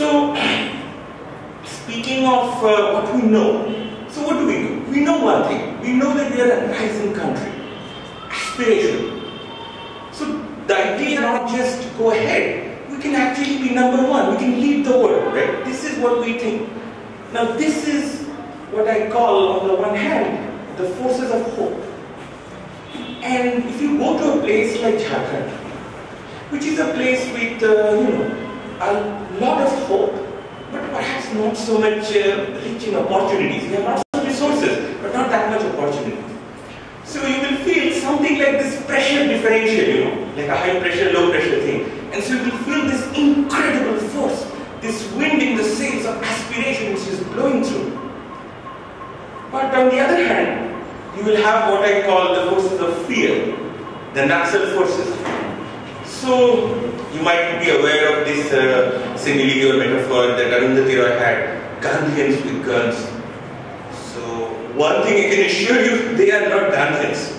So, speaking of uh, what we know, so what do we know? We know one thing. We know that we are a rising country. Aspiration. So the idea not just to go ahead. We can actually be number one. We can lead the world, right? This is what we think. Now this is what I call, on the one hand, the forces of hope. And if you go to a place like Jharkhand, which is a place with, uh, you know, a lot of hope, but perhaps not so much uh, rich in opportunities. We have lots of resources, but not that much opportunity. So you will feel something like this pressure differential, you know, like a high pressure, low pressure thing. And so you will feel this incredible force, this wind in the sails of aspiration which is blowing through. But on the other hand, you will have what I call the forces of fear, the Naxal forces. So you might be aware of this uh, simile or metaphor that Arundhati Roy had, Gandhians with guns. So one thing I can assure you, they are not Gandhians.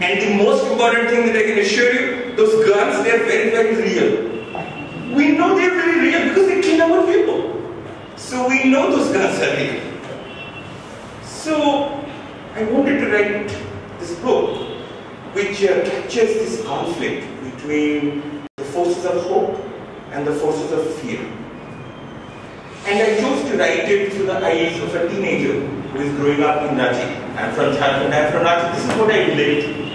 And the most important thing that I can assure you, those guns, they are very, very real. We know they are very real because they kill our people. So we know those guns are real. So I wanted to write this book which uh, captures this conflict between the forces of hope and the forces of fear. And I chose to write it through the eyes of a teenager who is growing up in Ranchi. I'm from Jharkhand, I'm from. This is what I relate